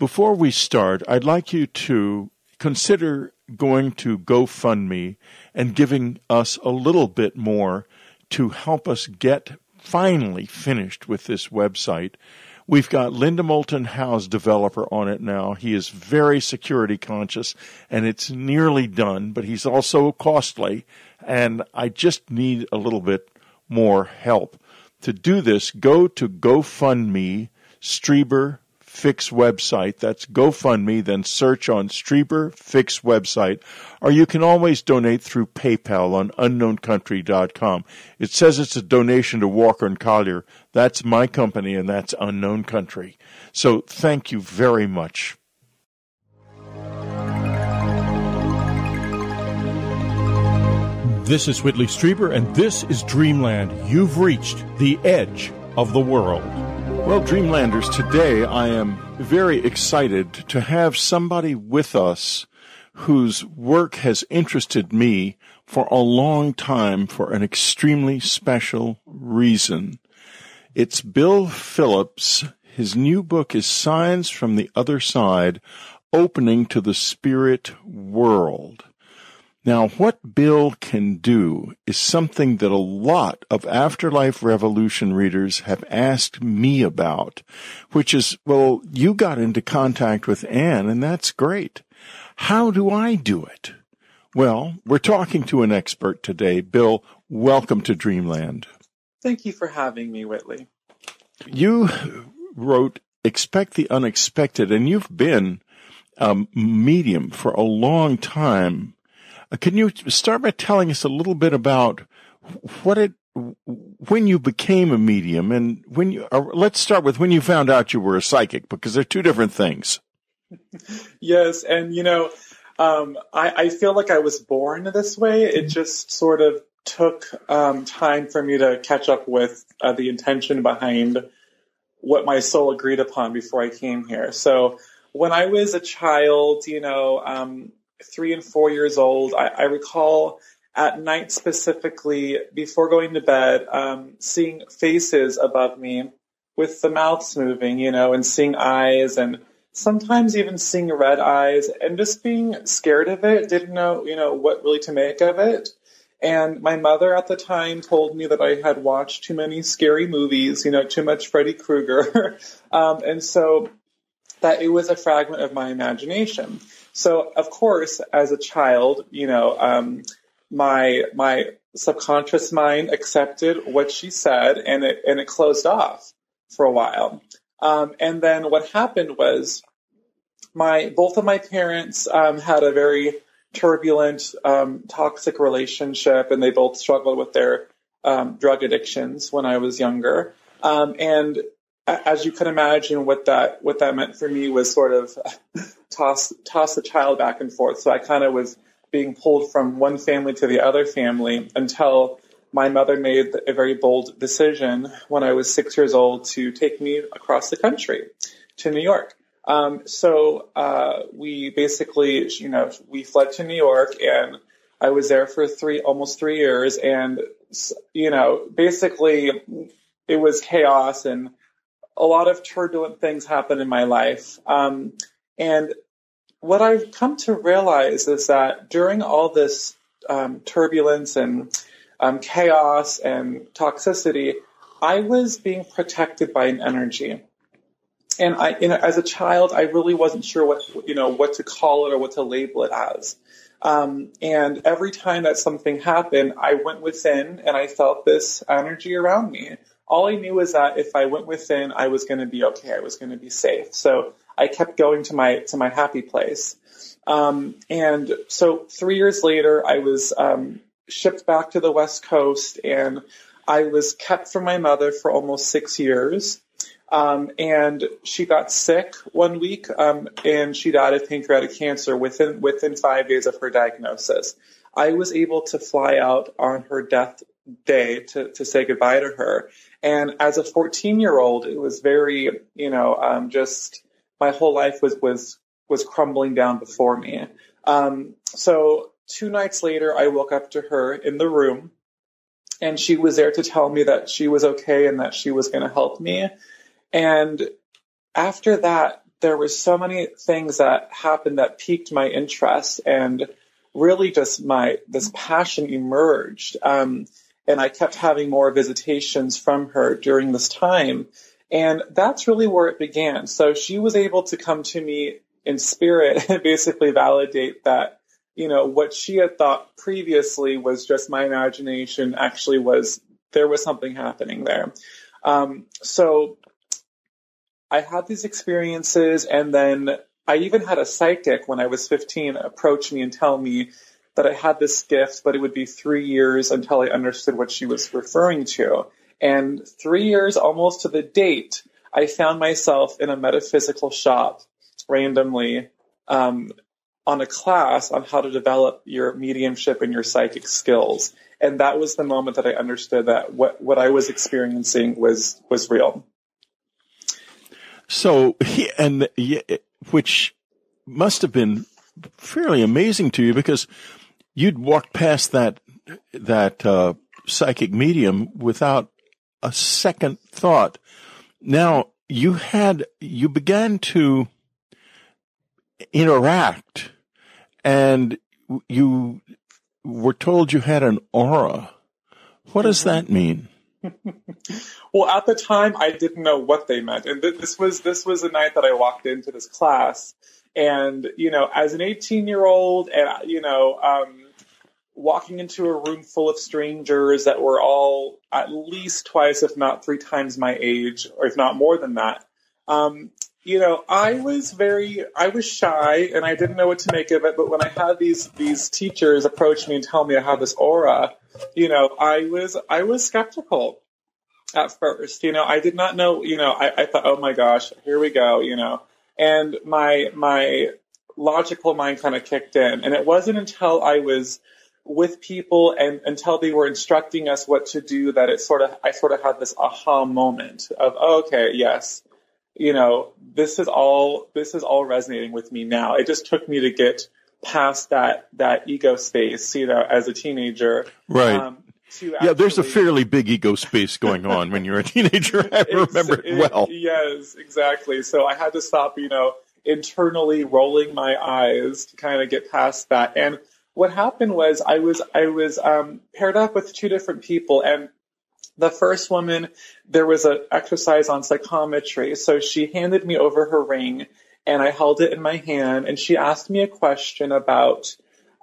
Before we start, I'd like you to consider going to GoFundMe and giving us a little bit more to help us get finally finished with this website. We've got Linda Moulton Howe's developer on it now. He is very security conscious and it's nearly done, but he's also costly and I just need a little bit more help. To do this, go to GoFundMe Strieber Fix website. That's GoFundMe, then search on Strieber Fix website, or you can always donate through PayPal on unknowncountry.com. It says it's a donation to Walker and Collier. That's my company, and that's Unknown Country. So thank you very much. This is Whitley Strieber, and this is Dreamland. You've reached the edge of the world. Well, Dreamlanders, today I am very excited to have somebody with us whose work has interested me for a long time for an extremely special reason. It's Bill Philipps. His new book is Signs from the Other Side, Opening to the Spirit World. Now, what Bill can do is something that a lot of Afterlife Revolution readers have asked me about, which is, well, you got into contact with Anne, and that's great. How do I do it? Well, we're talking to an expert today. Bill, welcome to Dreamland. Thank you for having me, Whitley. You wrote Expect the Unexpected, and you've been a medium for a long time. Uh, can you start by telling us a little bit about what it, when you became a medium and when you, let's start with when you found out you were a psychic because they're two different things. yes. And you know, um, I, I, feel like I was born this way. It just sort of took um, time for me to catch up with uh, the intention behind what my soul agreed upon before I came here. So when I was a child, you know, um, three and four years old, I, I recall at night specifically before going to bed, um, seeing faces above me with the mouths moving, you know, and seeing eyes and sometimes even seeing red eyes and just being scared of it, didn't know, you know, what really to make of it. And my mother at the time told me that I had watched too many scary movies, you know, too much Freddy Krueger. um, and so that it was a fragment of my imagination. So of course, as a child, you know, um, my my subconscious mind accepted what she said, and it and it closed off for a while. Um, and then what happened was, my both of my parents um, had a very turbulent, um, toxic relationship, and they both struggled with their um, drug addictions when I was younger. Um, and as you can imagine, what that what that meant for me was sort of toss toss the child back and forth. So I kind of was being pulled from one family to the other family until my mother made a very bold decision when I was six years old to take me across the country to New York. Um, so uh, we basically, you know, we fled to New York, and I was there for three, almost three years, and you know, basically, it was chaos and a lot of turbulent things happened in my life. Um, and what I've come to realize is that during all this um, turbulence and um, chaos and toxicity, I was being protected by an energy. And I, you know, as a child, I really wasn't sure what, you know, what to call it or what to label it as. Um, and every time that something happened, I went within and I felt this energy around me all I knew was that if I went within, I was going to be okay. I was going to be safe. So I kept going to my to my happy place. Um, and so three years later, I was um, shipped back to the West Coast, and I was kept from my mother for almost six years. Um, and she got sick one week, um, and she died of pancreatic cancer within within five days of her diagnosis. I was able to fly out on her death day to, to say goodbye to her. And as a 14 year old, it was very, you know, um, just my whole life was, was, was crumbling down before me. Um, so two nights later, I woke up to her in the room and she was there to tell me that she was okay and that she was going to help me. And after that, there were so many things that happened that piqued my interest and really just my this passion emerged. Um, and I kept having more visitations from her during this time. And that's really where it began. So she was able to come to me in spirit and basically validate that, you know, what she had thought previously was just my imagination actually was, there was something happening there. Um, so I had these experiences and then I even had a psychic when I was 15 approach me and tell me that I had this gift, but it would be three years until I understood what she was referring to. And three years almost to the date, I found myself in a metaphysical shop randomly um, on a class on how to develop your mediumship and your psychic skills. And that was the moment that I understood that what, what I was experiencing was, was real. So, and which must have been fairly amazing to you because you'd walked past that that uh, psychic medium without a second thought. Now you had you began to interact, and you were told you had an aura. What does that mean? well, at the time, I didn't know what they meant, and th- this was this was the night that I walked into this class, and you know, as an 18 year old, and you know, um, walking into a room full of strangers that were all at least twice, if not three times my age, or if not more than that. Um, you know, I was very, I was shy and I didn't know what to make of it. But when I had these, these teachers approach me and tell me I had this aura, you know, I was, I was skeptical at first. You know, I did not know, you know, I, I thought, oh my gosh, here we go, you know, and my, my logical mind kind of kicked in. And it wasn't until I was, with people and until they were instructing us what to do that it sort of I sort of had this aha moment of oh, okay yes you know this is all this is all resonating with me now. It just took me to get past that that ego space you know as a teenager. Right. Um, yeah actually, there's a fairly big ego space going on when you're a teenager. I remember it well. yes exactly. So I had to stop you know internally rolling my eyes to kind of get past that. And what happened was I was I was um, paired up with two different people, and the first woman there was an exercise on psychometry, so she handed me over her ring, and I held it in my hand, and she asked me a question about.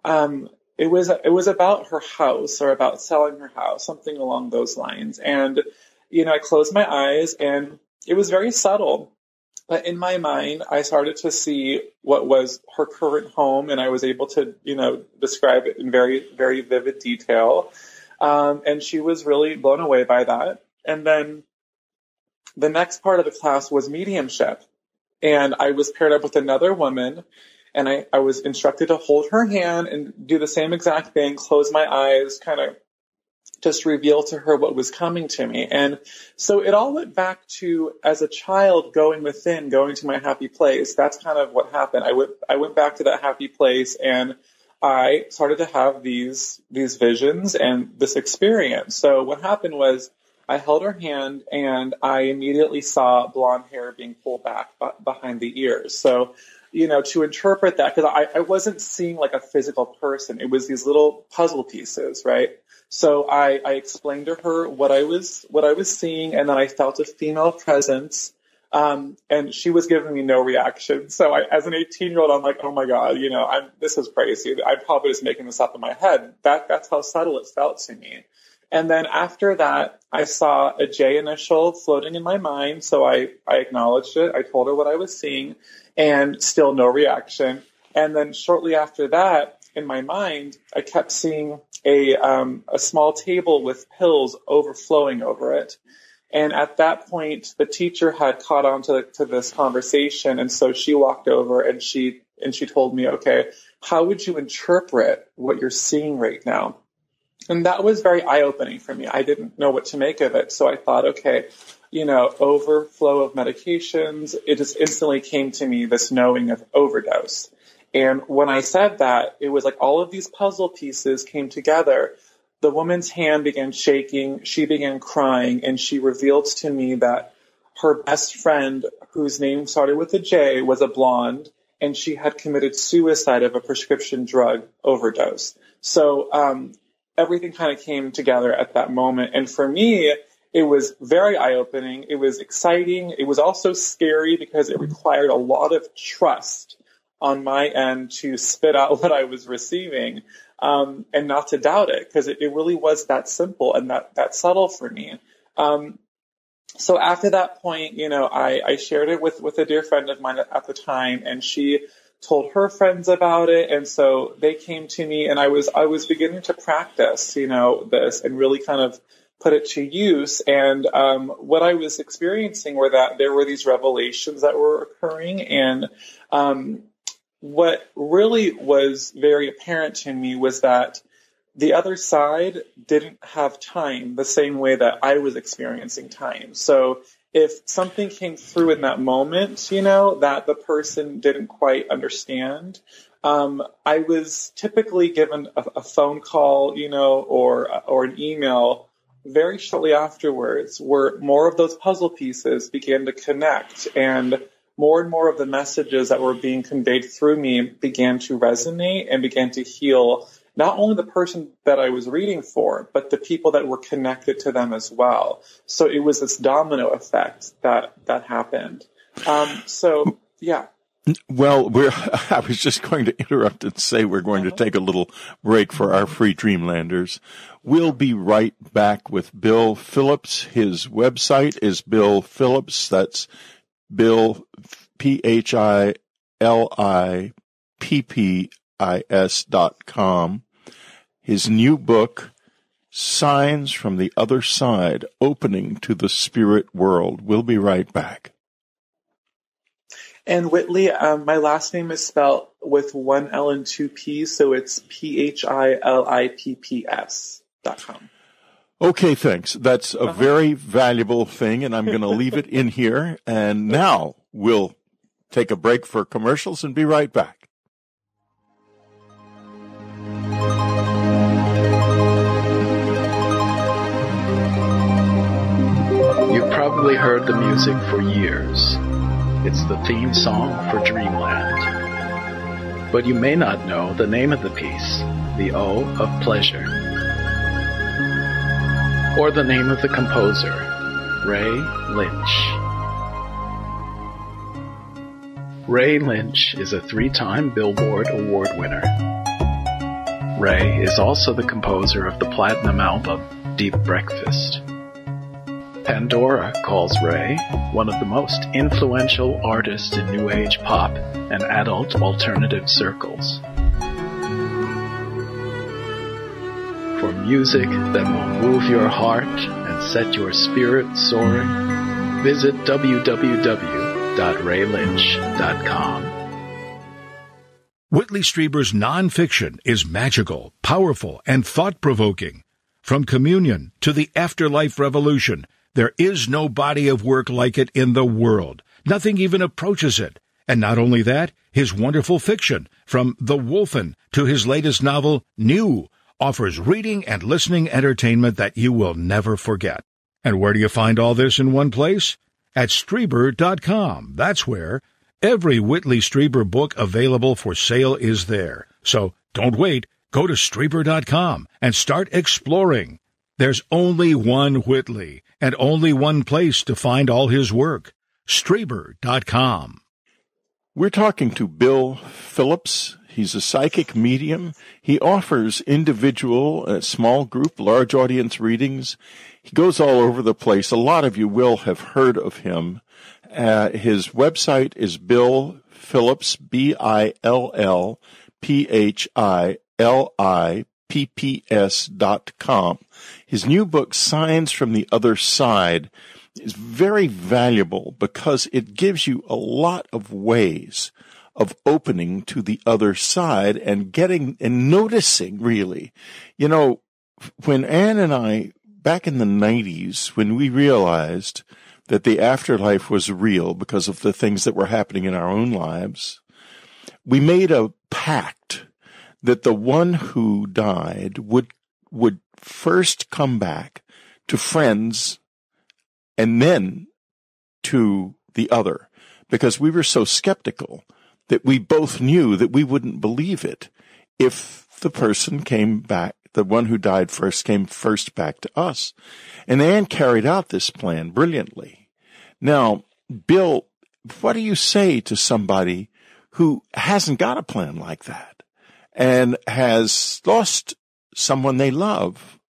Um, it was it was about her house or about selling her house, something along those lines. And you know, I closed my eyes, and it was very subtle. But in my mind, I started to see what was her current home, and I was able to, you know, describe it in very, very vivid detail. Um, and she was really blown away by that. And then the next part of the class was mediumship. And I was paired up with another woman, and I, I was instructed to hold her hand and do the same exact thing, close my eyes, kind of just reveal to her what was coming to me. And so it all went back to as a child going within, going to my happy place. That's kind of what happened. I went I went back to that happy place and I started to have these these visions and this experience. So what happened was I held her hand and I immediately saw blonde hair being pulled back uh, behind the ears. So you know, to interpret that, because I, I wasn't seeing like a physical person. It was these little puzzle pieces, right? So I, I explained to her what I was what I was seeing, and then I felt a female presence. Um, and she was giving me no reaction. So I, as an 18 year old, I'm like, oh my god, you know, I'm this is crazy. I'm probably just making this up in my head. That that's how subtle it felt to me. And then after that, I saw a J initial floating in my mind. So I, I acknowledged it. I told her what I was seeing and still no reaction. And then shortly after that, in my mind, I kept seeing a um, a small table with pills overflowing over it. And at that point, the teacher had caught on to, to this conversation, and so she walked over and she and she told me, "Okay, how would you interpret what you're seeing right now?" And that was very eye opening for me. I didn't know what to make of it, so I thought, okay, you know, overflow of medications. It just instantly came to me this knowing of overdose. And when I said that, it was like all of these puzzle pieces came together. The woman's hand began shaking. She began crying and she revealed to me that her best friend, whose name started with a J, was a blonde, and she had committed suicide of a prescription drug overdose. So um, everything kind of came together at that moment. And for me, it was very eye opening. It was exciting. It was also scary because it required a lot of trust on my end to spit out what I was receiving um, and not to doubt it because it, it, really was that simple and that, that subtle for me. Um, so after that point, you know, I, I shared it with, with a dear friend of mine at, at the time and she told her friends about it. And so they came to me and I was, I was beginning to practice, you know, this and really kind of put it to use. And um, what I was experiencing were that there were these revelations that were occurring. And um, what really was very apparent to me was that the other side didn't have time the same way that I was experiencing time. So if something came through in that moment, you know, that the person didn't quite understand, um, I was typically given a, a, phone call, you know, or or an email very shortly afterwards, where more of those puzzle pieces began to connect, and more and more of the messages that were being conveyed through me began to resonate and began to heal not only the person that I was reading for, but the people that were connected to them as well. So it was this domino effect that that happened. Um, so yeah. Well, we're, I was just going to interrupt and say we're going to uh-huh. take a little break for our free Dreamlanders. We'll be right back with Bill Philipps. His website is Bill Philipps. That's Bill, P H I L I P P I S dot com his new book, Signs from the Other Side Opening to the Spirit World. We'll be right back. And Whitley, um, my last name is spelled with one L and two P, so it's P H I L I P P S dot com. Okay, thanks. That's a uh-huh. very valuable thing, and I'm going to leave it in here. And now we'll take a break for commercials and be right back. You've probably heard the music for years. It's the theme song for Dreamland. But you may not know the name of the piece, The O of Pleasure. Or the name of the composer, Ray Lynch. Ray Lynch is a three time Billboard Award winner. Ray is also the composer of the platinum album Deep Breakfast. Pandora calls Ray one of the most influential artists in New Age pop and adult alternative circles. For music that will move your heart and set your spirit soaring, visit www.raylynch.com. Whitley Strieber's nonfiction is magical, powerful, and thought provoking. From communion to the afterlife revolution, there is no body of work like it in the world. Nothing even approaches it. And not only that, his wonderful fiction, from The Wolfen to his latest novel, New, offers reading and listening entertainment that you will never forget. And where do you find all this in one place? At Strieber.com. That's where. Every Whitley Strieber book available for sale is there. So don't wait. Go to Strieber.com and start exploring. There's only one Whitley and only one place to find all his work. Strieber.com. We're talking to Bill Philipps. He's a psychic medium. He offers individual, uh, small group, large audience readings. He goes all over the place. A lot of you will have heard of him. Uh, his website is Bill Phillips, B-I-L-L, P-H-I-L-I, pps.com. His new book, Signs from the Other Side, is very valuable because it gives you a lot of ways of opening to the other side and getting and noticing really. You know, when Anne and I, back in the 90s, when we realized that the afterlife was real because of the things that were happening in our own lives, we made a pact that the one who died would, would first come back to friends and then to the other because we were so skeptical that we both knew that we wouldn't believe it if the person came back, the one who died first came first back to us. And Anne carried out this plan brilliantly. Now, Bill, what do you say to somebody who hasn't got a plan like that and has lost someone they love?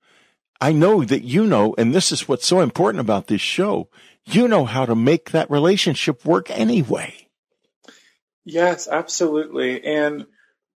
I know that you know, and this is what's so important about this show. You know how to make that relationship work anyway. Yes, absolutely. And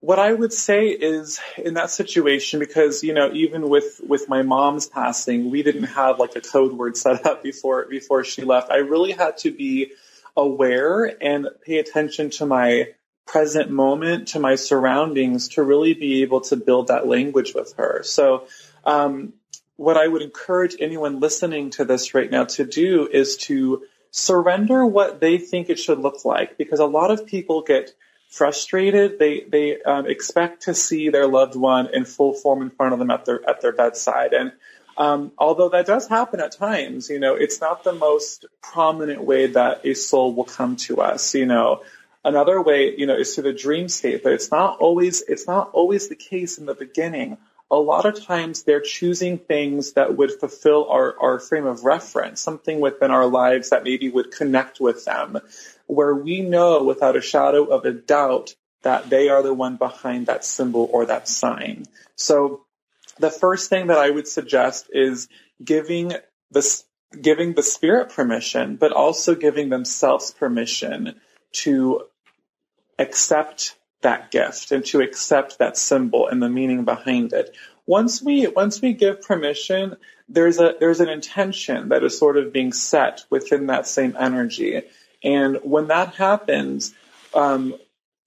what I would say is in that situation, because, you know, even with, with my mom's passing, we didn't have like a code word set up before, before she left. I really had to be aware and pay attention to my present moment, to my surroundings to really be able to build that language with her. So, um, what I would encourage anyone listening to this right now to do is to surrender what they think it should look like because a lot of people get frustrated. They they um, expect to see their loved one in full form in front of them at their at their bedside, and um, although that does happen at times, you know, it's not the most prominent way that a soul will come to us. You know, another way, you know, is through the dream state, but it's not always it's not always the case in the beginning. A lot of times they're choosing things that would fulfill our, our frame of reference, something within our lives that maybe would connect with them where we know without a shadow of a doubt that they are the one behind that symbol or that sign. So the first thing that I would suggest is giving the, giving the spirit permission, but also giving themselves permission to accept that gift and to accept that symbol and the meaning behind it. Once we, once we give permission, there's a, there's an intention that is sort of being set within that same energy. And when that happens, um,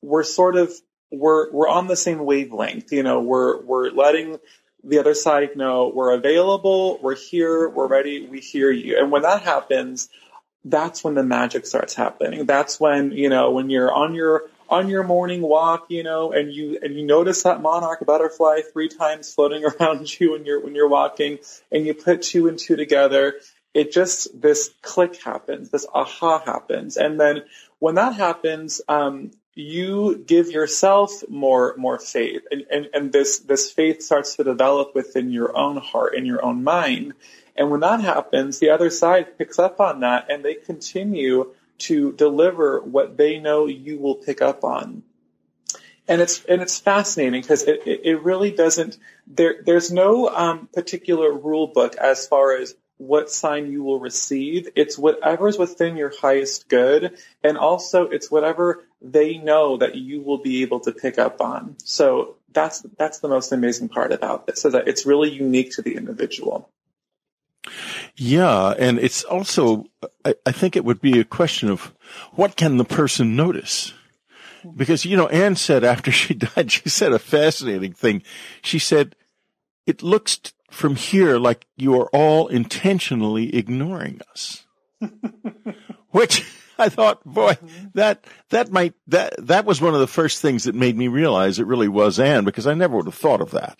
we're sort of we're we're on the same wavelength. You know, we're we're letting the other side know we're available, we're here, we're ready, we hear you. And when that happens, that's when the magic starts happening. That's when you know when you're on your on your morning walk, you know, and you and you notice that monarch butterfly three times floating around you when you're when you're walking, and you put two and two together, it just this click happens, this aha happens, and then when that happens, um, you give yourself more more faith, and, and and this this faith starts to develop within your own heart and your own mind. And when that happens, the other side picks up on that, and they continue to deliver what they know you will pick up on and it's and it's fascinating because it, it, really doesn't there there's no um, particular rule book as far as what sign you will receive. It's whatever's within your highest good. And also it's whatever they know that you will be able to pick up on. So that's, that's the most amazing part about this, is that it's really unique to the individual. Yeah. And it's also, I, I think it would be a question of what can the person notice? Because, you know, Anne said after she died, she said a fascinating thing. She said, it looks from here like you are all intentionally ignoring us. Which I thought, boy, that, that might, that, that was one of the first things that made me realize it really was Anne because I never would have thought of that.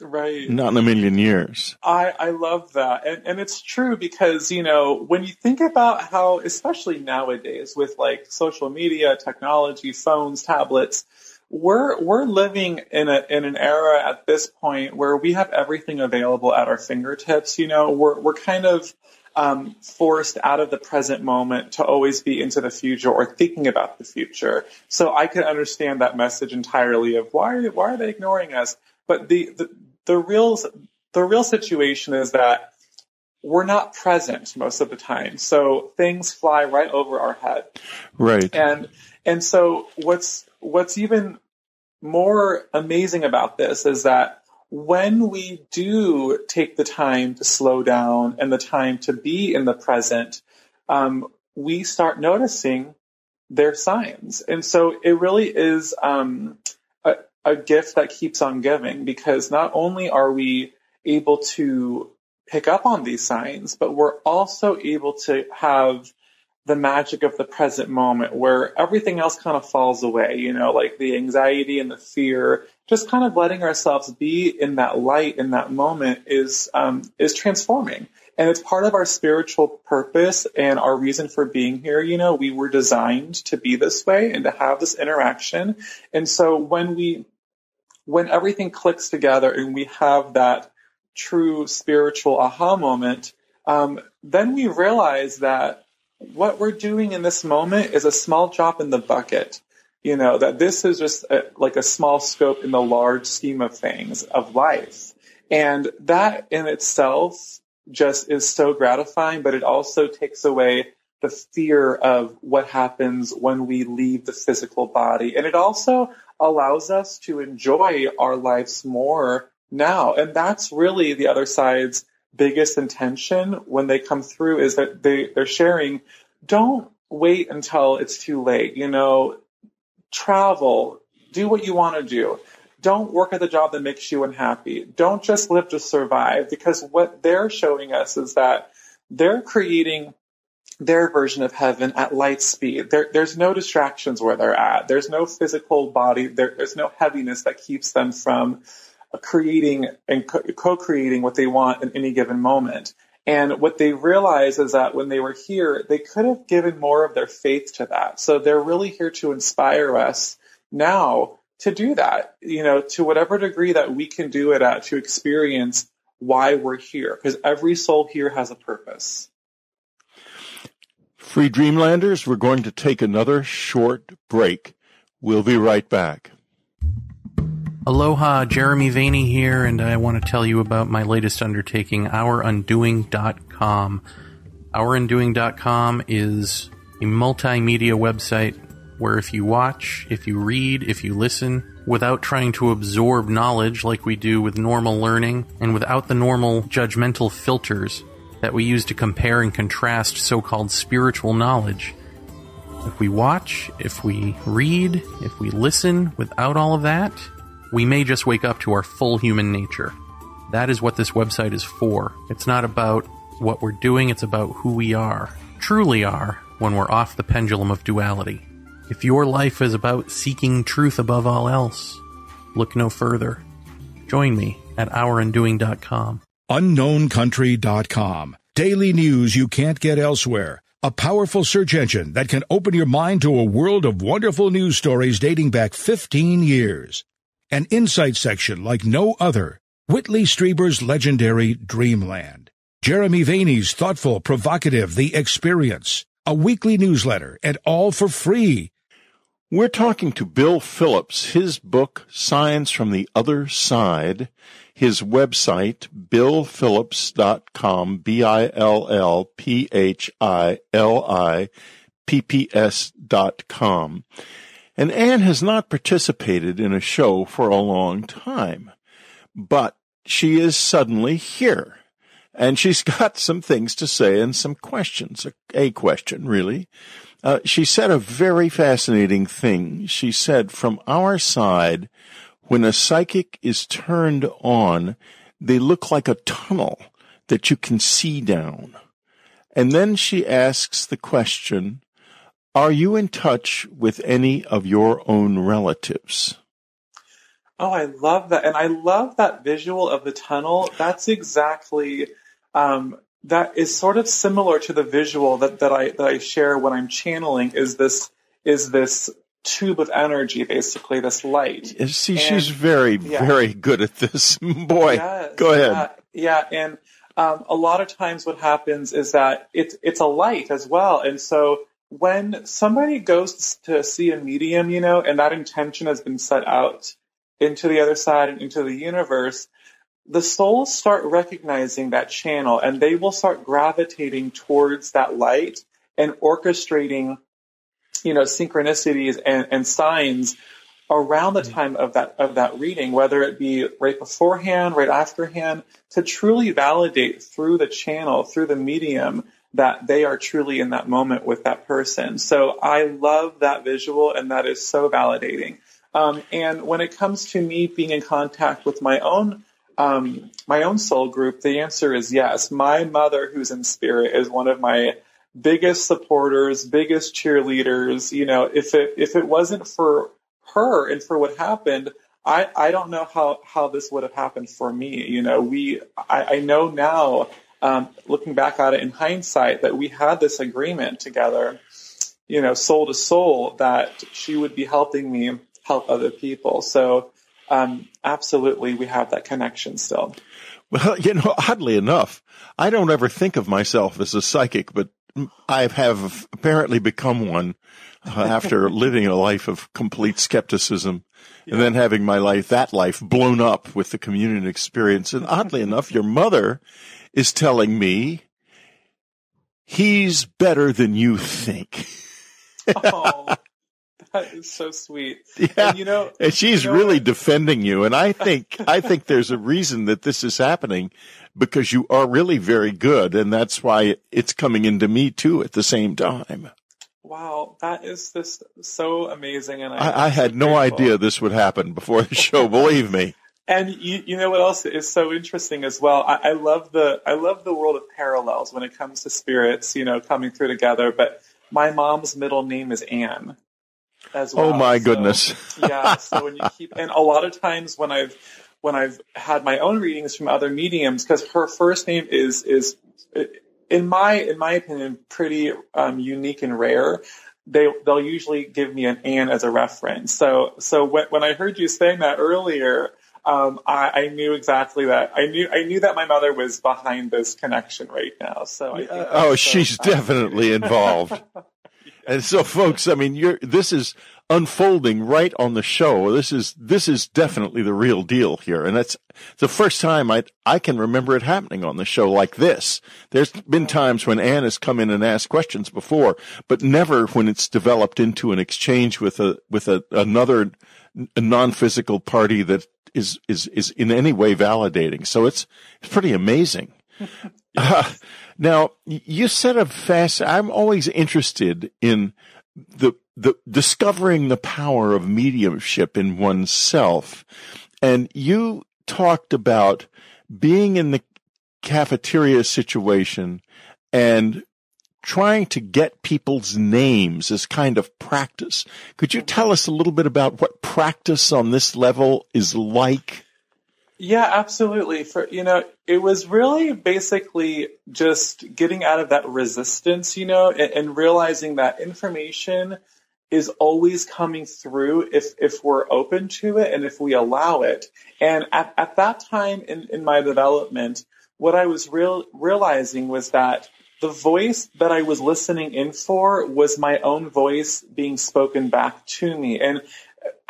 Right. Not in a million years. I, I love that. And, and it's true because, you know, when you think about how, especially nowadays with like social media, technology, phones, tablets, we're we're living in a in an era at this point where we have everything available at our fingertips. You know, we're we're kind of um, forced out of the present moment to always be into the future or thinking about the future. So I can understand that message entirely of why are, why are they ignoring us? But the, the the real the real situation is that we're not present most of the time. So things fly right over our head. Right. And and so what's what's even more amazing about this is that when we do take the time to slow down and the time to be in the present, um, we start noticing their signs. And so it really is um, a, gift that keeps on giving because not only are we able to pick up on these signs, but we're also able to have the magic of the present moment where everything else kind of falls away, you know, like the anxiety and the fear, just kind of letting ourselves be in that light in that moment is, um, is transforming. And it's part of our spiritual purpose and our reason for being here. You know, we were designed to be this way and to have this interaction. And so when we, when everything clicks together and we have that true spiritual aha moment, um, then we realize that what we're doing in this moment is a small drop in the bucket. You know, that this is just a, like a small scope in the large scheme of things, of life. And that in itself just is so gratifying, but it also takes away the fear of what happens when we leave the physical body. And it also allows us to enjoy our lives more now. And that's really the other side's biggest intention when they come through is that they, they're sharing, don't wait until it's too late. You know, travel, do what you want to do. Don't work at the job that makes you unhappy. Don't just live to survive because what they're showing us is that they're creating their version of heaven at light speed. There, there's no distractions where they're at. There's no physical body. There, there's no heaviness that keeps them from creating and co-creating what they want in any given moment. And what they realize is that when they were here, they could have given more of their faith to that. So they're really here to inspire us now to do that, you know, to whatever degree that we can do it at to experience why we're here, because every soul here has a purpose. Free Dreamlanders, we're going to take another short break. We'll be right back. Aloha, Jeremy Vaeni here, and I want to tell you about my latest undertaking, OurUndoing.com. OurUndoing.com is a multimedia website where if you watch, if you read, if you listen, without trying to absorb knowledge like we do with normal learning, and without the normal judgmental filters that we use to compare and contrast so called spiritual knowledge, if we watch, if we read, if we listen without all of that, we may just wake up to our full human nature. That is what this website is for. It's not about what we're doing, it's about who we are, truly are, when we're off the pendulum of duality. If your life is about seeking truth above all else, look no further. Join me at OurUndoing.com. UnknownCountry.com. Daily news you can't get elsewhere. A powerful search engine that can open your mind to a world of wonderful news stories dating back 15 years an insight section like no other. Whitley Strieber's legendary Dreamland. Jeremy Vaeni's thoughtful, provocative The Experience. A weekly newsletter and all for free. We're talking to Bill Philipps, his book, Signs from the Other Side, his website, billphilipps.com, B-I-L-L-P-H-I-L-I-P-P-S dot com. And Anne has not participated in a show for a long time, but she is suddenly here. And she's got some things to say and some questions, a question really. Uh, she said a very fascinating thing. She said, from our side, when a psychic is turned on, they look like a tunnel that you can see down. And then she asks the question, are you in touch with any of your own relatives? Oh, I love that. And I love that visual of the tunnel. That's exactly, um, that is sort of similar to the visual that, that I, that I share when I'm channeling is this, is this tube of energy, basically, this light. See, and, she's very, yeah. very good at this. Boy, yes, go ahead. Yeah. yeah. And, um, a lot of times what happens is that it's, it's a light as well. And so, when somebody goes to see a medium, you know, and that intention has been set out into the other side and into the universe, the souls start recognizing that channel and they will start gravitating towards that light and orchestrating, you know, synchronicities and, and signs around the time of that of that reading, whether it be right beforehand, right afterhand, to truly validate through the channel, through the medium, that they are truly in that moment with that person. So I love that visual and that is so validating. Um, and when it comes to me being in contact with my own um, my own soul group, the answer is yes. My mother, who's in spirit, is one of my biggest supporters, biggest cheerleaders. You know, if it if it wasn't for her and for what happened, I I don't know how how this would have happened for me. You know, we I, I know now um, looking back at it in hindsight, that we had this agreement together, you know, soul to soul, that she would be helping me help other people. So, um, absolutely, we have that connection still. Well, you know, oddly enough, I don't ever think of myself as a psychic, but I have apparently become one uh, after living a life of complete skepticism yeah. and then having my life, that life blown up with the communion experience. And oddly enough, your mother is telling me he's better than you think. oh, that is so sweet. Yeah. And, you know, and she's you know really defending you. And I think, I think there's a reason that this is happening because you are really very good. And that's why it's coming into me too at the same time. Wow, that is just so amazing, and I, I, I had no idea this would happen before the show. believe me. And you, you know what else is so interesting as well? I, I love the I love the world of parallels when it comes to spirits, you know, coming through together. But my mom's middle name is Anne. As oh, well. Oh my so, goodness! yeah. So when you keep and a lot of times when I've when I've had my own readings from other mediums, because her first name is is in my in my opinion pretty um, unique and rare. They they'll usually give me an Anne as a reference. So so when when I heard you saying that earlier, um, I, I, knew exactly that. I knew I knew that my mother was behind this connection right now. So oh, she's definitely involved. And so, folks, I mean, you're this is unfolding right on the show. This is this is definitely the real deal here, and that's the first time I I can remember it happening on the show like this. There's been times when Anne has come in and asked questions before, but never when it's developed into an exchange with a with a another a non-physical party that is is is in any way validating. So it's it's pretty amazing. uh, now you said a fast. I'm always interested in the the discovering the power of mediumship in oneself, and you talked about being in the cafeteria situation and trying to get people's names as kind of practice. Could you tell us a little bit about what practice on this level is like? Yeah, absolutely. For you know, it was really basically just getting out of that resistance, you know, and, and realizing that information is always coming through if if we're open to it and if we allow it. And at, at that time in, in my development, what I was real realizing was that the voice that I was listening in for was my own voice being spoken back to me. And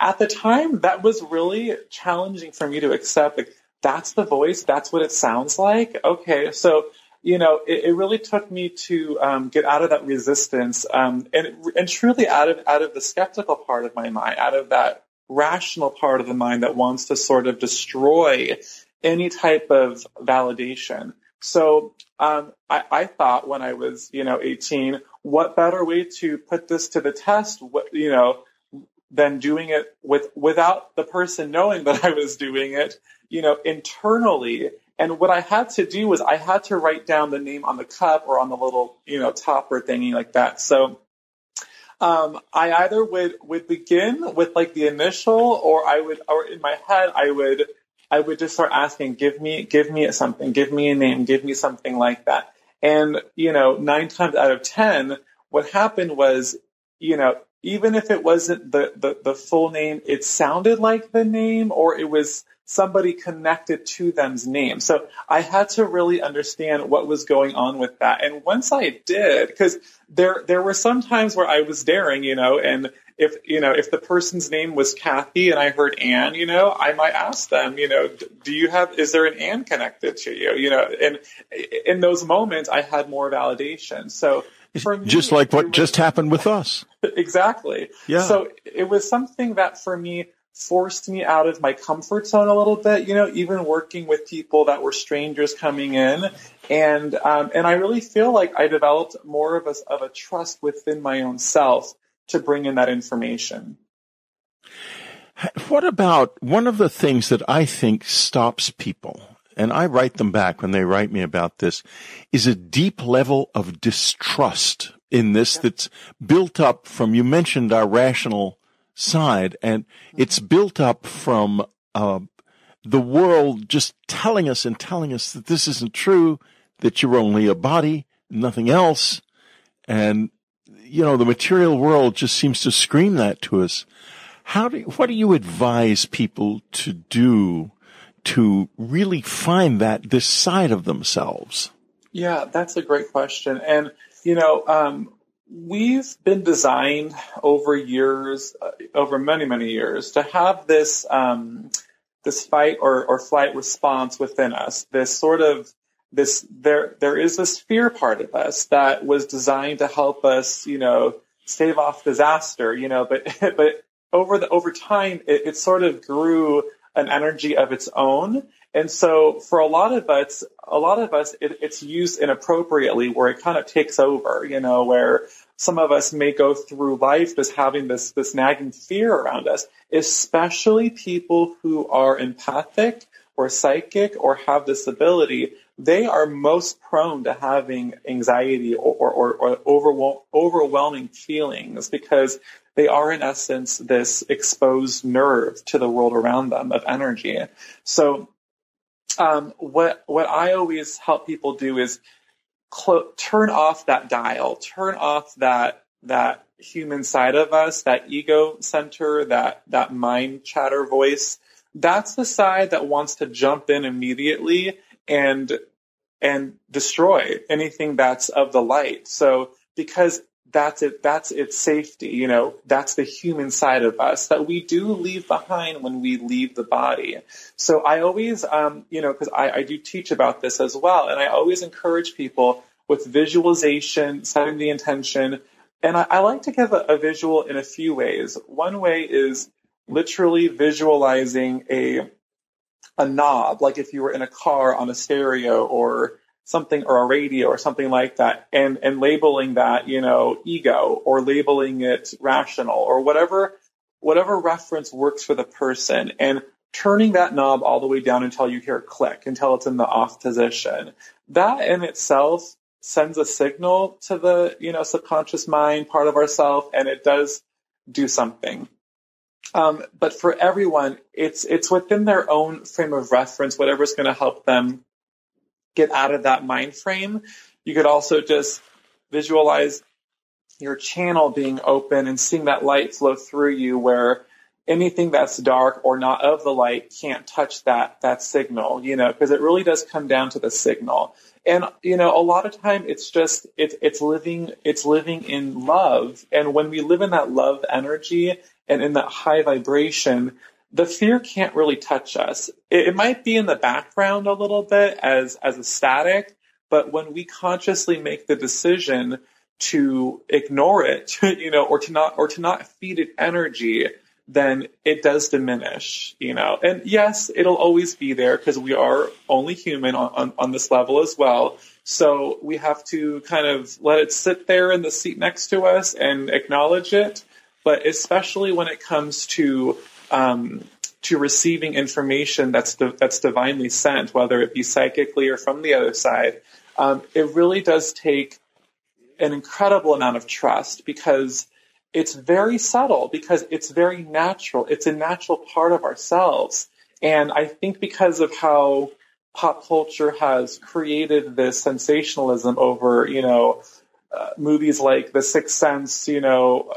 at the time, that was really challenging for me to accept. Like, that's the voice. That's what it sounds like. Okay. So, you know, it, it really took me to um, get out of that resistance um, and, and truly out of, out of the skeptical part of my mind, out of that rational part of the mind that wants to sort of destroy any type of validation. So um, I, I, thought when I was, you know, 18, what better way to put this to the test, what, you know, than doing it with without the person knowing that I was doing it, you know, internally. And what I had to do was I had to write down the name on the cup or on the little, you know, topper thingy like that. So um, I either would would begin with like the initial, or I would, or in my head, I would I would just start asking, give me, give me something, give me a name, give me something like that. And, you know, nine times out of 10, what happened was, you know, even if it wasn't the, the, the full name, it sounded like the name or it was somebody connected to them's name. So I had to really understand what was going on with that. And once I did, because there there were some times where I was daring, you know, and if you know if the person's name was Kathy and I heard Anne, you know, I might ask them, you know, do you have is there an Anne connected to you, you know, and in those moments I had more validation. So me, just like what was, just happened with us. exactly. Yeah. So it was something that for me forced me out of my comfort zone a little bit, you know, even working with people that were strangers coming in. And, um, and I really feel like I developed more of a, of a trust within my own self to bring in that information. What about one of the things that I think stops people, and I write them back when they write me about this, is a deep level of distrust in this that's built up from, you mentioned our rational side, and mm-hmm. it's built up from uh, the world just telling us and telling us that this isn't true, that you're only a body, nothing else. And, you know, the material world just seems to scream that to us. How do, what do you advise people to do to really find that this side of themselves? Yeah, that's a great question. And, you know, um, we've been designed over years, uh, over many, many years to have this, um, this fight or, or flight response within us, this sort of this there there is this fear part of us that was designed to help us, you know, stave off disaster, you know, but but over the over time it, it sort of grew an energy of its own. And so for a lot of us, a lot of us, it, it's used inappropriately where it kind of takes over, you know, where some of us may go through life just having this, this nagging fear around us, especially people who are empathic or psychic or have this ability. They are most prone to having anxiety or, or, or overwhelming feelings because they are in essence this exposed nerve to the world around them of energy. So um, what what I always help people do is turn off that dial, turn off that that human side of us, that ego center, that that mind chatter voice. That's the side that wants to jump in immediately and and destroy anything that's of the light. So because that's it. That's its safety. You know, that's the human side of us that we do leave behind when we leave the body. So I always, um, you know, because I, I do teach about this as well, and I always encourage people with visualization, setting the intention. And I, I like to give a, a visual in a few ways. One way is literally visualizing a a knob, like if you were in a car on a stereo or something or a radio or something like that and, and labeling that, you know, ego or labeling it rational or whatever, whatever reference works for the person and turning that knob all the way down until you hear click, until it's in the off position. That in itself sends a signal to the, you know, subconscious mind part of ourself and it does do something. Um, but for everyone, it's, it's within their own frame of reference, whatever's going to help them get out of that mind frame. You could also just visualize your channel being open and seeing that light flow through you where anything that's dark or not of the light can't touch that that signal you know because it really does come down to the signal and you know a lot of time it's just it's it's living it's living in love and when we live in that love energy and in that high vibration the fear can't really touch us. It, it, might be in the background a little bit as, as a static, but when we consciously make the decision to ignore it, you know, or to not, or to not feed it energy, then it does diminish, you know. And yes, it'll always be there because we are only human on, on, on this level as well. So we have to kind of let it sit there in the seat next to us and acknowledge it. But especially when it comes to um, to receiving information that's di- that's divinely sent, whether it be psychically or from the other side, um, it really does take an incredible amount of trust because it's very subtle, because it's very natural. It's a natural part of ourselves, and I think because of how pop culture has created this sensationalism over, you know, uh, movies like The Sixth Sense, you know,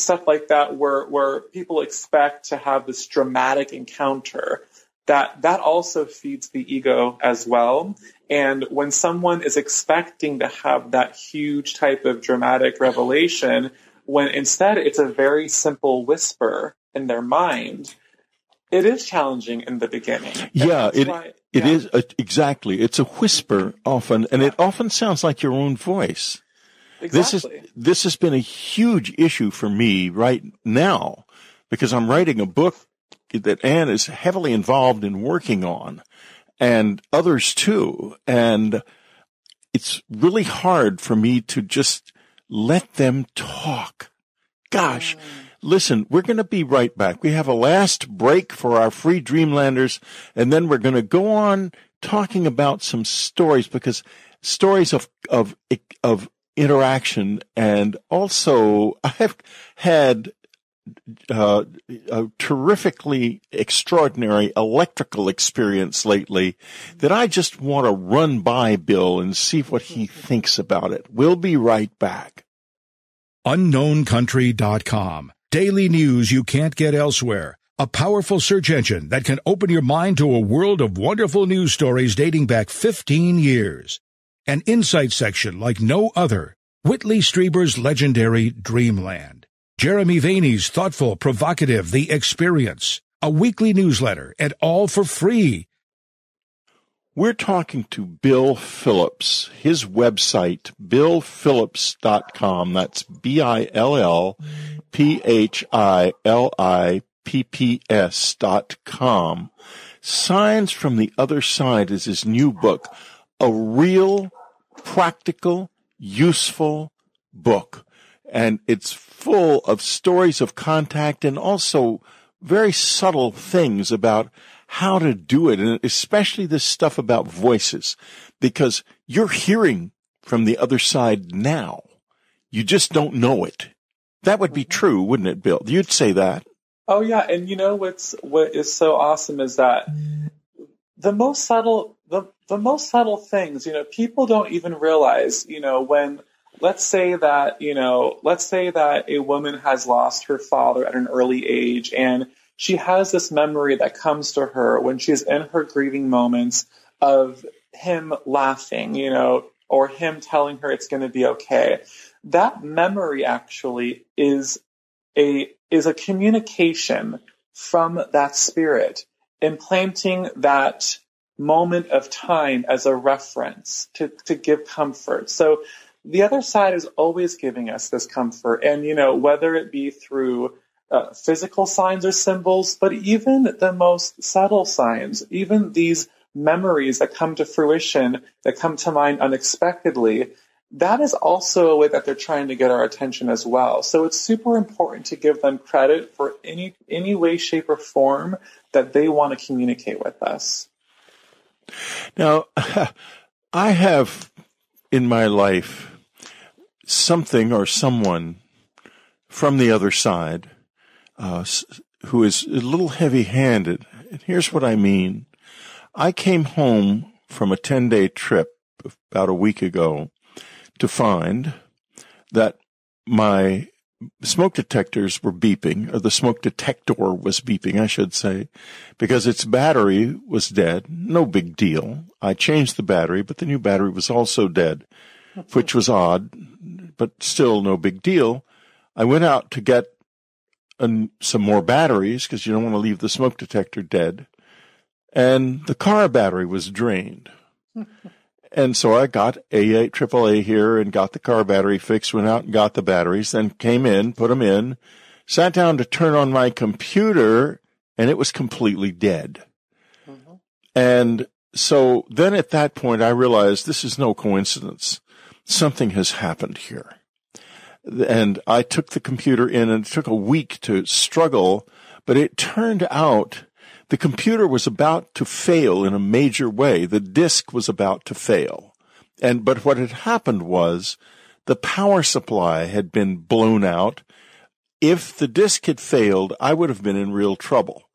stuff like that where where people expect to have this dramatic encounter that that also feeds the ego as well. And when someone is expecting to have that huge type of dramatic revelation when instead it's a very simple whisper in their mind it is challenging in the beginning. Yeah it why, it yeah. is exactly. It's a whisper often and it often sounds like your own voice Exactly. This is this has been a huge issue for me right now because I'm writing a book that Anne is heavily involved in working on and others too. And it's really hard for me to just let them talk. Gosh, mm. listen, we're going to be right back. We have a last break for our free Dreamlanders and then we're going to go on talking about some stories because stories of, of, of interaction. And also I have had uh, a terrifically extraordinary electrical experience lately that I just want to run by Bill and see what he thinks about it. We'll be right back. UnknownCountry.com. Daily news you can't get elsewhere. A powerful search engine that can open your mind to a world of wonderful news stories dating back 15 years. An insight section like no other. Whitley Strieber's legendary Dreamland. Jeremy Vaeni's thoughtful, provocative The Experience. A weekly newsletter and all for free. We're talking to Bill Philipps. His website, billphilipps.com. That's B-I-L-L-P-H-I-L-I-P-P-S dot com. Signs from the Other Side is his new book. A real, practical, useful book. And it's full of stories of contact and also very subtle things about how to do it, and especially this stuff about voices, because you're hearing from the other side now. You just don't know it. That would be mm-hmm. true, wouldn't it, Bill? You'd say that. Oh yeah, and you know what's what is so awesome is that the most subtle the most subtle things, you know, people don't even realize, you know, when let's say that, you know, let's say that a woman has lost her father at an early age and she has this memory that comes to her when she's in her grieving moments of him laughing, you know, or him telling her it's going to be okay. That memory actually is a is a communication from that spirit implanting that moment of time as a reference to, to give comfort. So the other side is always giving us this comfort. And, you know, whether it be through uh, physical signs or symbols, but even the most subtle signs, even these memories that come to fruition, that come to mind unexpectedly, that is also a way that they're trying to get our attention as well. So it's super important to give them credit for any any way, shape, or form that they want to communicate with us. Now, I have in my life something or someone from the other side uh, who is a little heavy handed. And here's what I mean. I came home from a 10 day trip about a week ago to find that my smoke detectors were beeping, or the smoke detector was beeping, I should say, because its battery was dead. No big deal. I changed the battery, but the new battery was also dead, which was odd, but still no big deal. I went out to get an, some more batteries because you don't want to leave the smoke detector dead. And the car battery was drained. And so I got AA, AAA here and got the car battery fixed, went out and got the batteries, then came in, put them in, sat down to turn on my computer, and it was completely dead. Mm-hmm. And so then at that point, I realized this is no coincidence. Something has happened here and I took the computer in and it took a week to struggle, but it turned out the computer was about to fail in a major way. The disk was about to fail. And, but what had happened was the power supply had been blown out. If the disk had failed, I would have been in real trouble.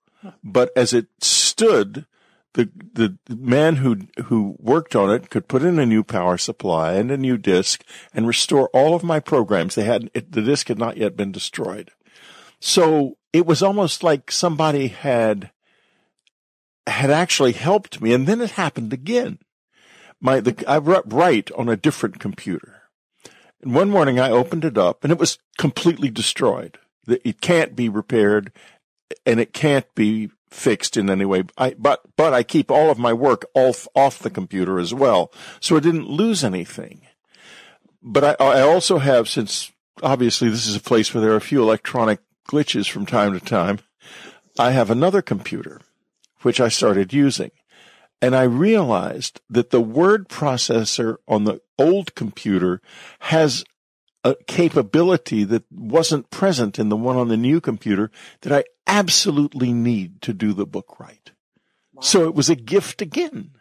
But as it stood, the the man who who worked on it could put in a new power supply and a new disk and restore all of my programs. They had it, the disk had not yet been destroyed, so it was almost like somebody had had actually helped me. And then it happened again. My the I write on a different computer, and one morning I opened it up and it was completely destroyed. It can't be repaired, and it can't be fixed in any way. I, but, but I keep all of my work off, off the computer as well. So I didn't lose anything. But I, I also have, since obviously this is a place where there are a few electronic glitches from time to time, I have another computer, which I started using. And I realized that the word processor on the old computer has a capability that wasn't present in the one on the new computer that I absolutely need to do the book right. Wow. So it was a gift again.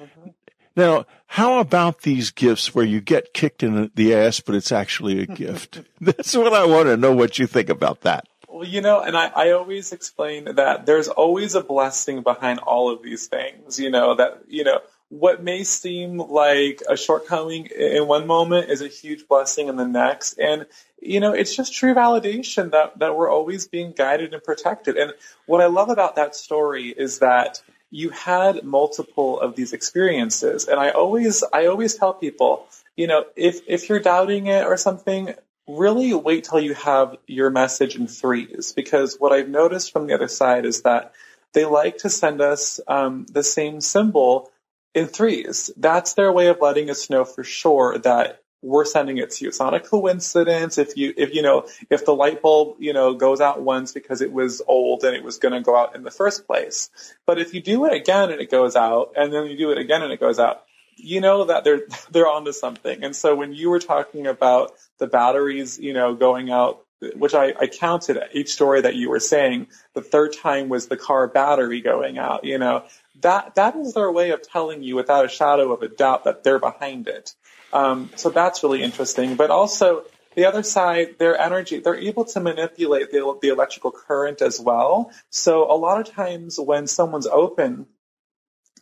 Mm-hmm. Now, how about these gifts where you get kicked in the ass, but it's actually a gift? That's what I want to know what you think about that. Well, you know, and I, I always explain that there's always a blessing behind all of these things. You know, that, you know, what may seem like a shortcoming in one moment is a huge blessing in the next. And, you know, it's just true validation that, that we're always being guided and protected. And what I love about that story is that you had multiple of these experiences. And I always, I always tell people, you know, if, if you're doubting it or something, really wait till you have your message in threes. Because what I've noticed from the other side is that they like to send us um, the same symbol in threes. That's their way of letting us know for sure that we're sending it to you. It's not a coincidence. If you, if you know, if the light bulb, you know, goes out once because it was old and it was going to go out in the first place. But if you do it again and it goes out, and then you do it again and it goes out, you know that they're they're onto something. And so when you were talking about the batteries, you know, going out, which I, I counted each story that you were saying, the third time was the car battery going out. You know, that that is their way of telling you without a shadow of a doubt that they're behind it. Um, so that's really interesting. But also the other side, their energy, they're able to manipulate the, the electrical current as well. So a lot of times when someone's open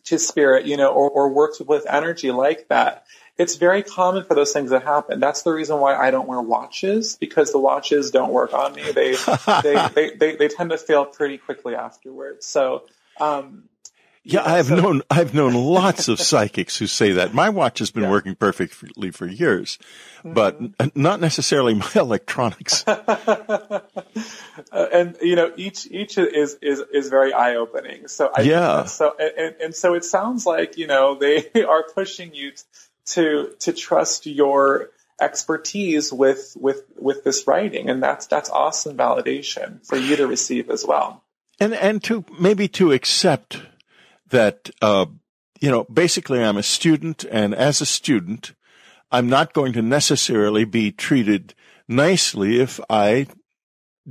to spirit, you know, or, or works with energy like that, it's very common for those things to happen. That's the reason why I don't wear watches because the watches don't work on me. They they, they, they, they, tend to fail pretty quickly afterwards. So um, yeah, I have so, known I've known lots of psychics who say that. My watch has been yeah. working perfectly for years, but mm-hmm. not necessarily my electronics. uh, and you know, each each is is is very eye opening. So I, yeah. So and, and so it sounds like you know they are pushing you to to trust your expertise with with with this writing, and that's that's awesome validation for you to receive as well. And and to maybe to accept that, uh, you know, basically I'm a student and as a student, I'm not going to necessarily be treated nicely if I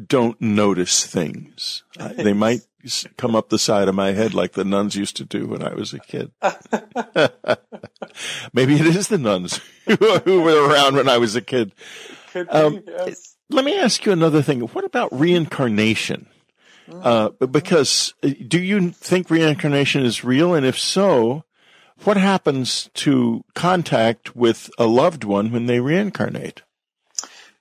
don't notice things. they might come up the side of my head like the nuns used to do when I was a kid. Maybe it is the nuns who were around when I was a kid. Um, yes. Let me ask you another thing. What about reincarnation? Uh, because uh, do you think reincarnation is real? And if so, what happens to contact with a loved one when they reincarnate?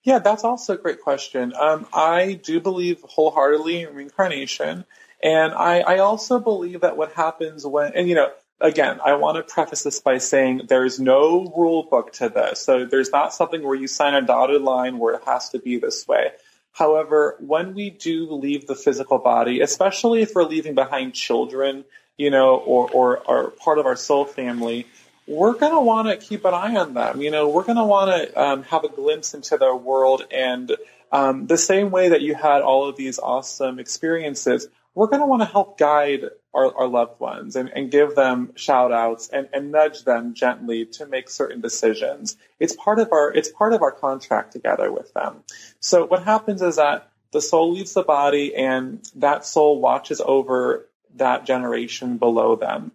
Yeah, that's also a great question. Um, I do believe wholeheartedly in reincarnation. And I, I also believe that what happens when, and you know, again, I want to preface this by saying there's no rule book to this. So there's not something where you sign a dotted line where it has to be this way. However, when we do leave the physical body, especially if we're leaving behind children, you know, or, or are part of our soul family, we're going to want to keep an eye on them. You know, we're going to want to um, have a glimpse into their world. And um, the same way that you had all of these awesome experiences, we're going to want to help guide our, our loved ones and, and, give them shout outs and, and, nudge them gently to make certain decisions. It's part of our, it's part of our contract together with them. So what happens is that the soul leaves the body and that soul watches over that generation below them.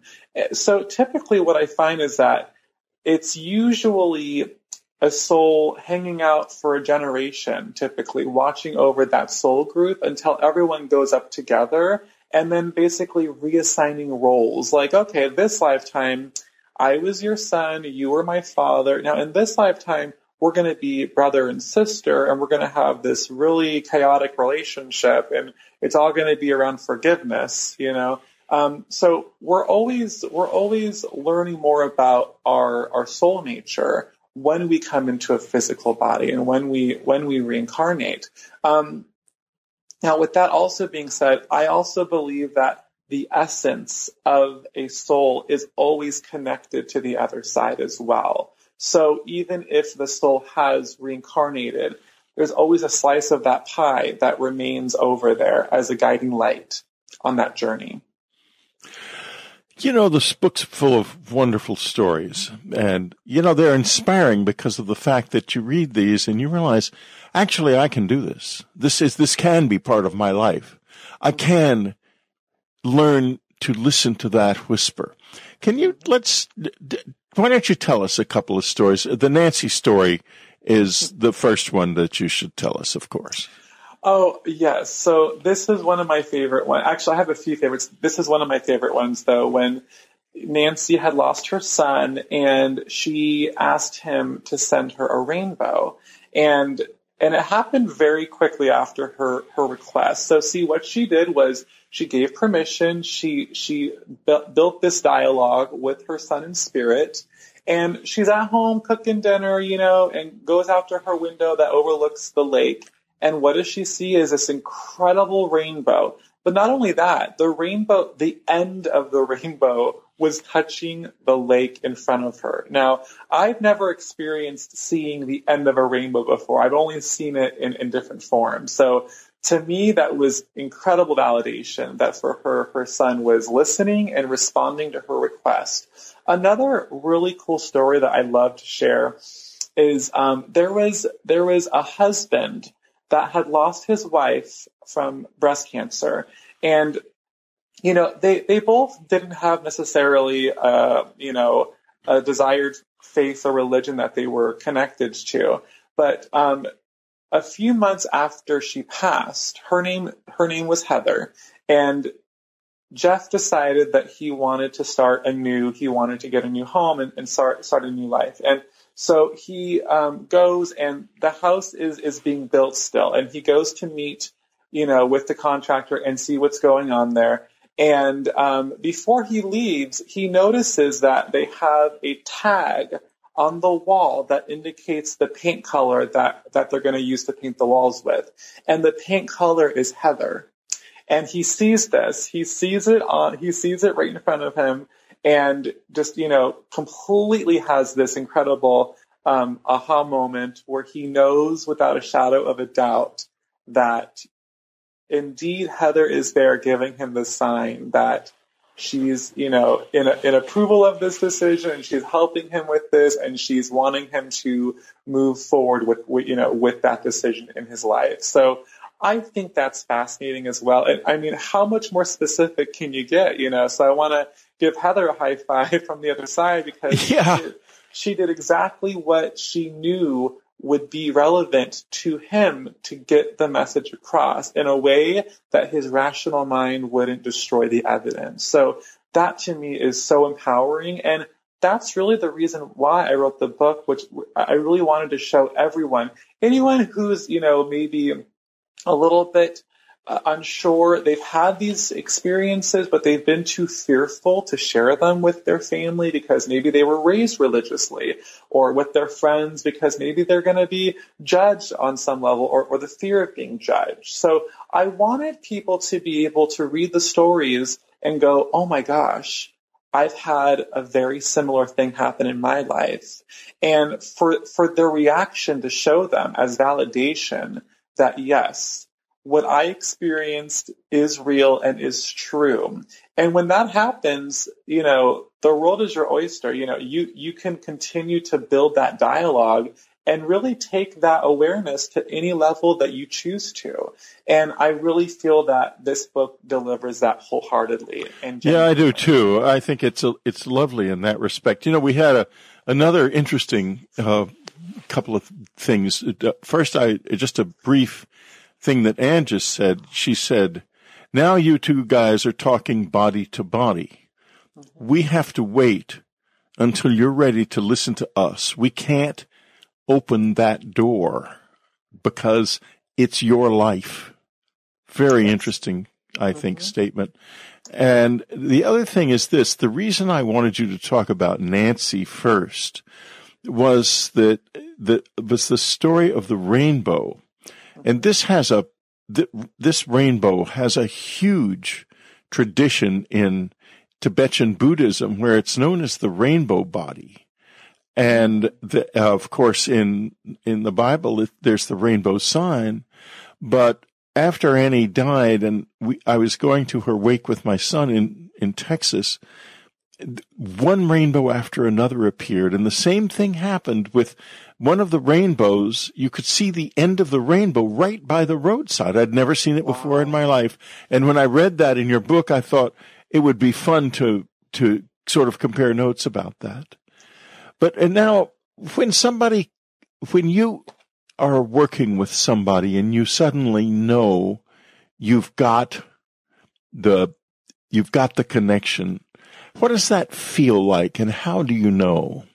So typically what I find is that it's usually a soul hanging out for a generation, typically watching over that soul group until everyone goes up together and then basically reassigning roles. Like, okay, this lifetime, I was your son, you were my father. Now in this lifetime, we're going to be brother and sister and we're going to have this really chaotic relationship and it's all going to be around forgiveness, you know? Um, so we're always, we're always learning more about our, our soul nature when we come into a physical body and when we when we reincarnate. Um, now, with that also being said, I also believe that the essence of a soul is always connected to the other side as well. So even if the soul has reincarnated, there's always a slice of that pie that remains over there as a guiding light on that journey. You know, this book's full of wonderful stories. And, you know, they're inspiring because of the fact that you read these and you realize, actually, I can do this. This is, this can be part of my life. I can learn to listen to that whisper. Can you, let's, why don't you tell us a couple of stories? The Nancy story is the first one that you should tell us, of course. Oh, yes. So this is one of my favorite ones. Actually, I have a few favorites. This is one of my favorite ones, though, when Nancy had lost her son and she asked him to send her a rainbow. And and it happened very quickly after her her request. So see what she did was she gave permission. She she built, built this dialogue with her son in spirit. And she's at home cooking dinner, you know, and goes out to her window that overlooks the lake. And what does she see is this incredible rainbow. But not only that, the rainbow, the end of the rainbow was touching the lake in front of her. Now, I've never experienced seeing the end of a rainbow before. I've only seen it in, in different forms. So to me, that was incredible validation that for her, her son was listening and responding to her request. Another really cool story that I love to share is um, there was there was a husband that had lost his wife from breast cancer, and you know they they both didn't have necessarily uh, you know a desired faith or religion that they were connected to, but um, a few months after she passed, her name her name was Heather, and Jeff decided that he wanted to start a new, he wanted to get a new home and, and start start a new life. And so he um, goes, and the house is is being built still, and he goes to meet, you know, with the contractor and see what's going on there. And um, before he leaves, he notices that they have a tag on the wall that indicates the paint color that, that they're going to use to paint the walls with. And the paint color is heather. And he sees this. He sees it on, he sees it right in front of him and just, you know, completely has this incredible um, aha moment where he knows without a shadow of a doubt that indeed Heather is there giving him the sign that she's, you know, in, a, in approval of this decision and she's helping him with this and she's wanting him to move forward with, with you know, with that decision in his life. So I think that's fascinating as well. And I mean, how much more specific can you get, you know? So I want to give Heather a high five from the other side because yeah. she, she did exactly what she knew would be relevant to him to get the message across in a way that his rational mind wouldn't destroy the evidence. So that to me is so empowering. And that's really the reason why I wrote the book, which I really wanted to show everyone, anyone who's, you know, maybe a little bit uh, unsure. They've had these experiences, but they've been too fearful to share them with their family because maybe they were raised religiously or with their friends because maybe they're going to be judged on some level or, or the fear of being judged. So I wanted people to be able to read the stories and go, oh my gosh, I've had a very similar thing happen in my life. And for, for their reaction to show them as validation that yes, what I experienced is real and is true. And when that happens, you know, the world is your oyster. You know, you, you can continue to build that dialogue and really take that awareness to any level that you choose to. And I really feel that this book delivers that wholeheartedly. And yeah, I do too. I think it's a, it's lovely in that respect. You know, we had a another interesting uh, couple of things. Uh, first, I just a brief thing that Anne just said. She said, "Now you two guys are talking body to body. We have to wait until you're ready to listen to us. We can't open that door because it's your life." Very interesting, I think, mm-hmm. statement. And the other thing is this, the reason I wanted you to talk about Nancy first was that the was the story of the rainbow, and this has a this rainbow has a huge tradition in Tibetan Buddhism, where it's known as the rainbow body, and the, uh, of course in in the Bible there's the rainbow sign, but after Annie died, and we, I was going to her wake with my son in in Texas one rainbow after another appeared, and the same thing happened with one of the rainbows. You could see the end of the rainbow right by the roadside. I'd never seen it before in my life. And when I read that in your book, I thought it would be fun to, to sort of compare notes about that. But, and now, when somebody, when you are working with somebody and you suddenly know you've got the you've got the connection. What does that feel like and how do you know?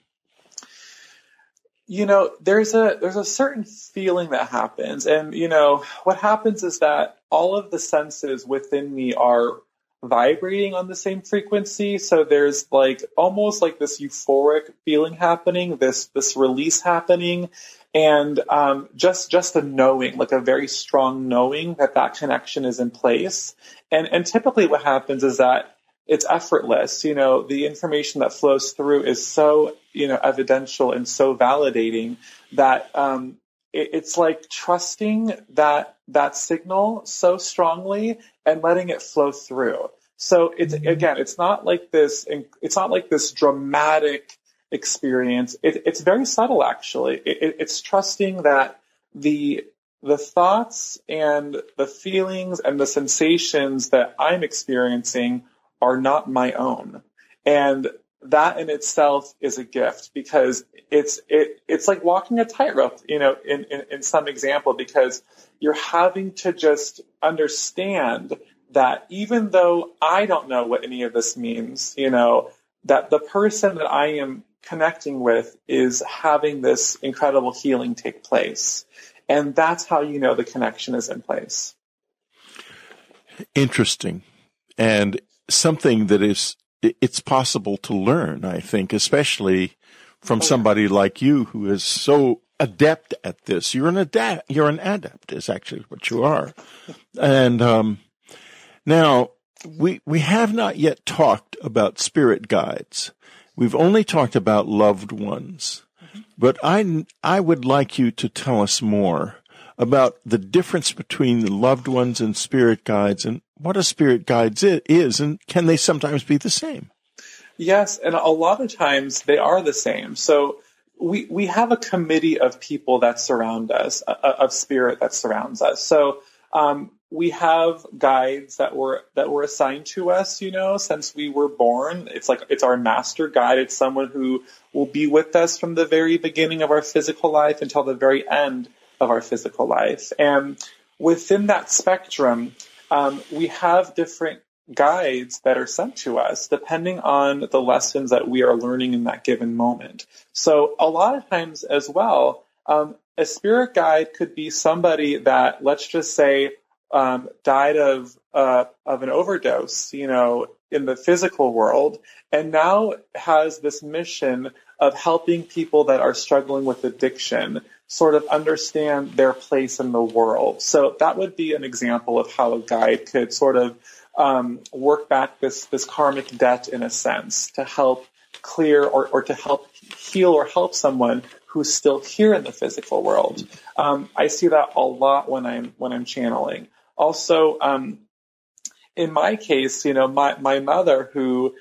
You know, there's a there's a certain feeling that happens and you know, what happens is that all of the senses within me are vibrating on the same frequency. So there's like almost like this euphoric feeling happening, this this release happening, and um, just just a knowing, like a very strong knowing that that connection is in place. And and typically what happens is that it's effortless. You know, the information that flows through is so you know evidential and so validating that um, it, it's like trusting that that signal so strongly and letting it flow through. So it's again, it's not like this. It's not like this dramatic experience. It, it's very subtle, actually. It, it's trusting that the the thoughts and the feelings and the sensations that I'm experiencing are not my own, and that in itself is a gift because it's it it's like walking a tightrope, you know, in, in, in some example, because you're having to just understand that even though I don't know what any of this means, you know, that the person that I am connecting with is having this incredible healing take place. And that's how you know the connection is in place. Interesting. And something that is, it's possible to learn, I think, especially from oh, somebody like you who is so adept at this. You're an adapt, you're an adept is actually what you are. And, um, now we, we have not yet talked about spirit guides. We've only talked about loved ones, but I, I would like you to tell us more about the difference between the loved ones and spirit guides and what a spirit guide is and can they sometimes be the same? Yes, and a lot of times they are the same. So we, we have a committee of people that surround us, of spirit that surrounds us. So um, we have guides that were that were assigned to us, you know, since we were born. It's like it's our master guide. It's someone who will be with us from the very beginning of our physical life until the very end of our physical life. And within that spectrum, um, we have different guides that are sent to us depending on the lessons that we are learning in that given moment. So a lot of times as well, um, a spirit guide could be somebody that, let's just say, um, died of uh, of an overdose, you know, in the physical world, and now has this mission of helping people that are struggling with addiction sort of understand their place in the world. So that would be an example of how a guide could sort of um, work back this this karmic debt in a sense to help clear or, or to help heal or help someone who's still here in the physical world. Um, I see that a lot when I'm when I'm channeling. Also, um, in my case, you know, my, my mother who,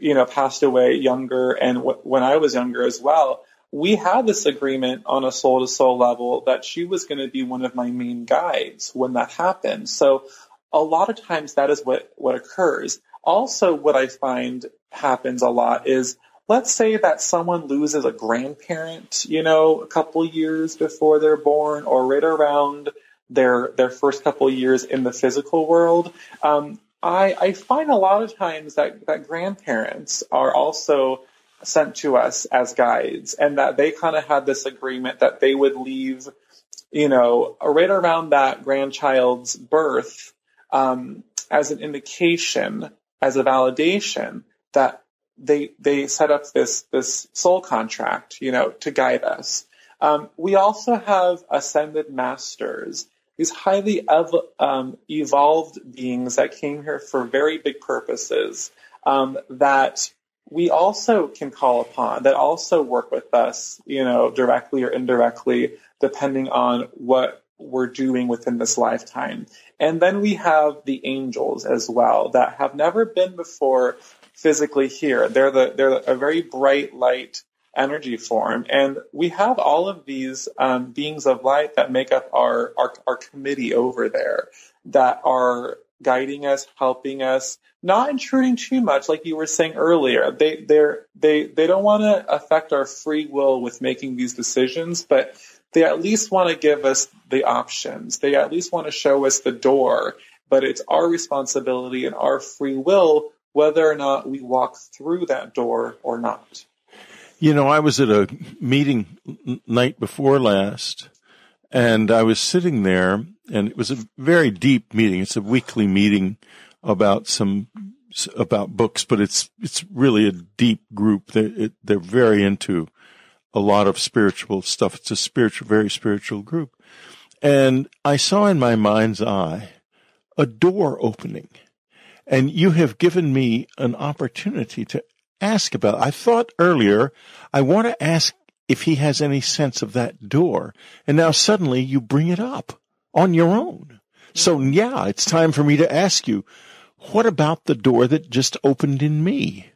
you know, passed away younger and w- when I was younger as well, we had this agreement on a soul to soul level that she was going to be one of my main guides when that happened. So a lot of times that is what, what occurs. Also, what I find happens a lot is let's say that someone loses a grandparent, you know, a couple years before they're born or right around their their first couple years in the physical world. Um, I, I find a lot of times that, that grandparents are also sent to us as guides and that they kind of had this agreement that they would leave, you know, right around that grandchild's birth um, as an indication, as a validation that they they set up this this soul contract, you know, to guide us. Um, we also have ascended masters these highly ev- um, evolved beings that came here for very big purposes um, that we also can call upon, that also work with us, you know, directly or indirectly, depending on what we're doing within this lifetime. And then we have the angels as well that have never been before physically here. They're the they're a very bright light energy form. And we have all of these um, beings of light that make up our, our, our committee over there that are guiding us, helping us, not intruding too much, like you were saying earlier. They they're they they don't want to affect our free will with making these decisions, but they at least want to give us the options. They at least want to show us the door, but it's our responsibility and our free will whether or not we walk through that door or not. You know, I was at a meeting night before last, and I was sitting there, and it was a very deep meeting. It's a weekly meeting about some about books, but it's it's really a deep group. They they're very into a lot of spiritual stuff. It's a spiritual, very spiritual group, and I saw in my mind's eye a door opening, and you have given me an opportunity to ask about. I thought earlier I want to ask if he has any sense of that door, and now suddenly you bring it up on your own. So yeah, it's time for me to ask you what about the door that just opened in me?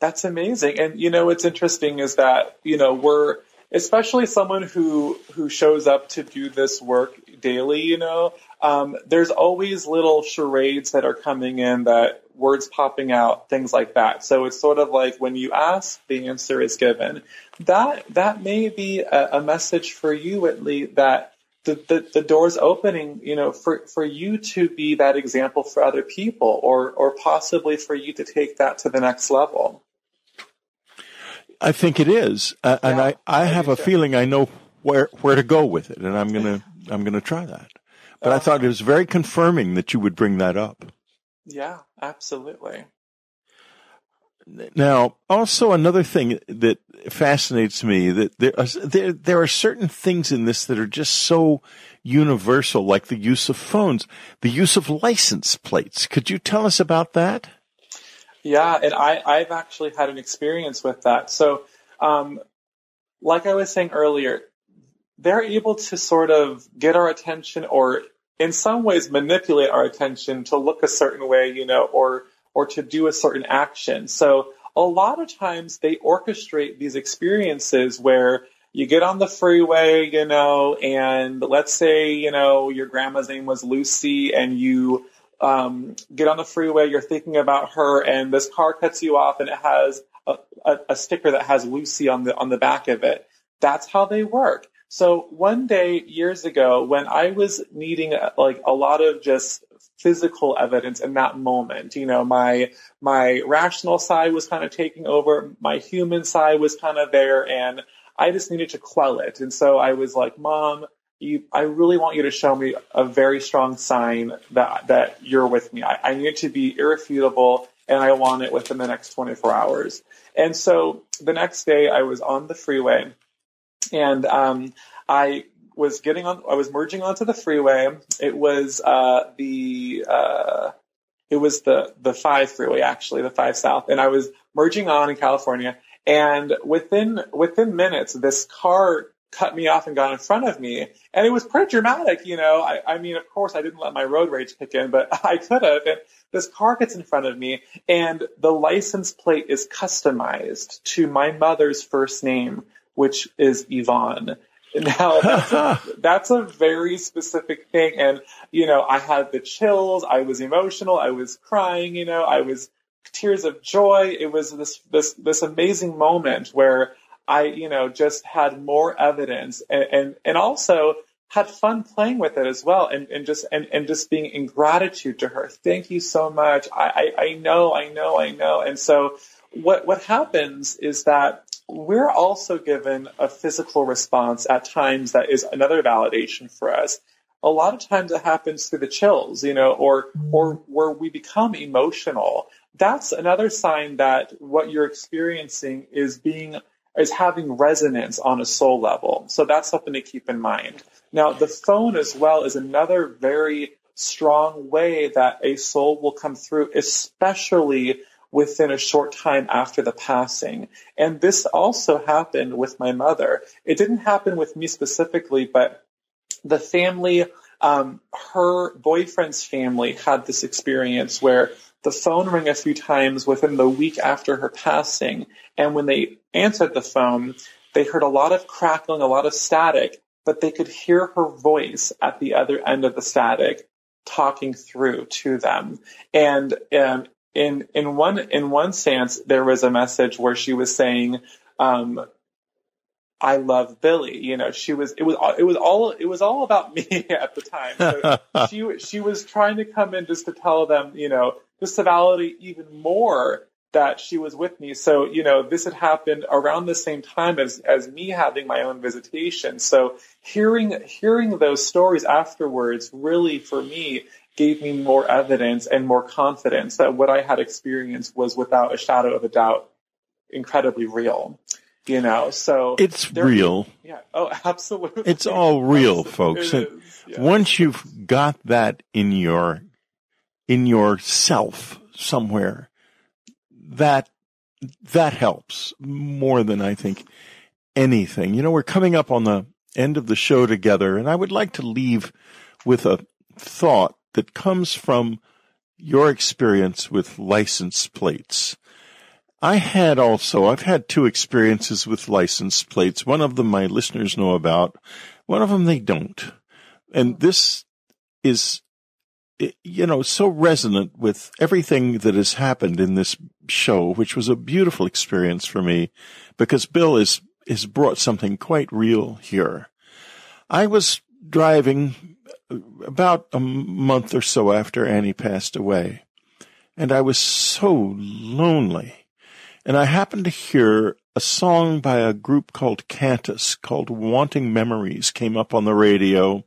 That's amazing. And you know what's interesting is that, you know, we're especially someone who who shows up to do this work daily, you know, um, there's always little charades that are coming in that words popping out, things like that. So it's sort of like when you ask, the answer is given. That that may be a, a message for you least that the, the, the door's opening, you know, for, for you to be that example for other people or, or possibly for you to take that to the next level. I think it is. Uh, yeah, and I, I have a feeling I know where, where to go with it and I'm going to, I'm going to try that. But I thought it was very confirming that you would bring that up. Yeah, absolutely. Now, also another thing that fascinates me that there are, there, there are certain things in this that are just so universal, like the use of phones, the use of license plates. Could you tell us about that? Yeah, and I, I've actually had an experience with that. So, um, like I was saying earlier, they're able to sort of get our attention or in some ways manipulate our attention to look a certain way, you know, or or to do a certain action. So a lot of times they orchestrate these experiences where you get on the freeway, you know, and let's say, you know, your grandma's name was Lucy and you um, get on the freeway, you're thinking about her and this car cuts you off and it has a, a, a sticker that has Lucy on the, on the back of it. That's how they work. So one day years ago when I was needing like a lot of just physical evidence in that moment. You know, my my rational side was kind of taking over, my human side was kind of there, and I just needed to quell it. And so I was like, "Mom, you, I really want you to show me a very strong sign that that you're with me. I, I need to be irrefutable, and I want it within the next 24 hours." And so the next day, I was on the freeway, and um, I was getting on, I was merging onto the freeway. It was, uh, the, uh, it was the, the five freeway, actually, the five south. And I was merging on in California. And within, within minutes, this car cut me off and got in front of me. And it was pretty dramatic, you know. I, I mean, of course, I didn't let my road rage kick in, but I could have. And this car gets in front of me, and the license plate is customized to my mother's first name, which is Yvonne. Now that's a, that's a very specific thing. And, you know, I had the chills. I was emotional. I was crying, you know, I was tears of joy. It was this, this, this amazing moment where I, you know, just had more evidence and, and, and also had fun playing with it as well. And, and just, and, and just being in gratitude to her. Thank you so much. I, I, I know, I know, I know. And so what, what happens is that we're also given a physical response at times that is another validation for us. A lot of times it happens through the chills, you know, or, or where we become emotional. That's another sign that what you're experiencing is being, is having resonance on a soul level. So that's something to keep in mind. Now, the phone as well is another very strong way that a soul will come through, especially within a short time after the passing. And this also happened with my mother. It didn't happen with me specifically, but the family, um, her boyfriend's family had this experience where the phone rang a few times within the week after her passing. And when they answered the phone, they heard a lot of crackling, a lot of static, but they could hear her voice at the other end of the static talking through to them. And um, in in one in one sense, there was a message where she was saying, um, "I love Billy." You know, she was it was it was all it was all about me at the time. So she she was trying to come in just to tell them, you know, just to validate even more that she was with me. So, you know, this had happened around the same time as, as me having my own visitation. So hearing, hearing those stories afterwards really for me gave me more evidence and more confidence that what I had experienced was without a shadow of a doubt incredibly real. You know, so it's real. Yeah. Oh, absolutely. It's all real, folks. Yeah. Once you've got that in your, in yourself somewhere, that that helps more than I think anything. You know, we're coming up on the end of the show together, and I would like to leave with a thought that comes from your experience with license plates. I had also, I've had two experiences with license plates. One of them my listeners know about. One of them they don't. And this is eh, you know, so resonant with everything that has happened in this show, which was a beautiful experience for me because Bill is, has brought something quite real here. I was driving about a month or so after Annie passed away and I was so lonely and I happened to hear a song by a group called Cantus called Wanting Memories came up on the radio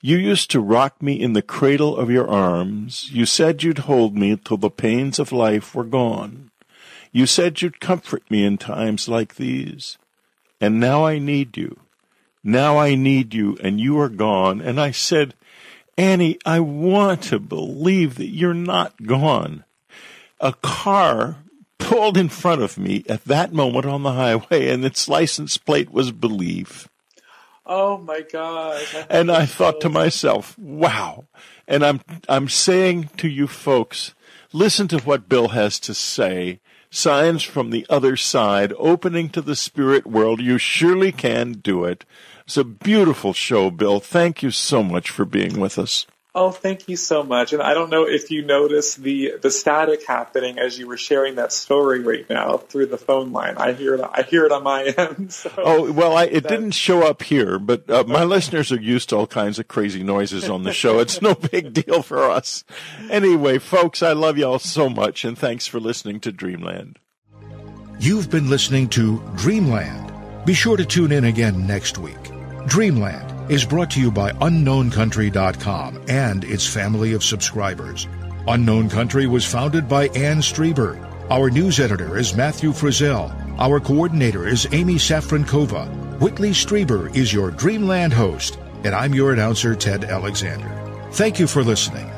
you used to rock me in the cradle of your arms. You said you'd hold me till the pains of life were gone. You said you'd comfort me in times like these. And now I need you. Now I need you and you are gone. And I said, Annie, I want to believe that you're not gone. A car pulled in front of me at that moment on the highway and its license plate was believe. Oh my God. And I thought to myself, wow. And I'm, I'm saying to you folks, listen to what Bill has to say. Signs from the other side, opening to the spirit world. You surely can do it. It's a beautiful show, Bill. Thank you so much for being with us. Oh, thank you so much. And I don't know if you noticed the the static happening as you were sharing that story right now through the phone line. I hear it. I hear it on my end. So oh well, I, it didn't show up here, but uh, my listeners are used to all kinds of crazy noises on the show. It's no big deal for us. Anyway, folks, I love y'all so much, and thanks for listening to Dreamland. You've been listening to Dreamland. Be sure to tune in again next week. Dreamland is brought to you by UnknownCountry.com and its family of subscribers. Unknown Country was founded by Anne Strieber. Our news editor is Matthew Frizzell. Our coordinator is Amy Safrankova. Whitley Strieber is your Dreamland host, and I'm your announcer, Ted Alexander. Thank you for listening.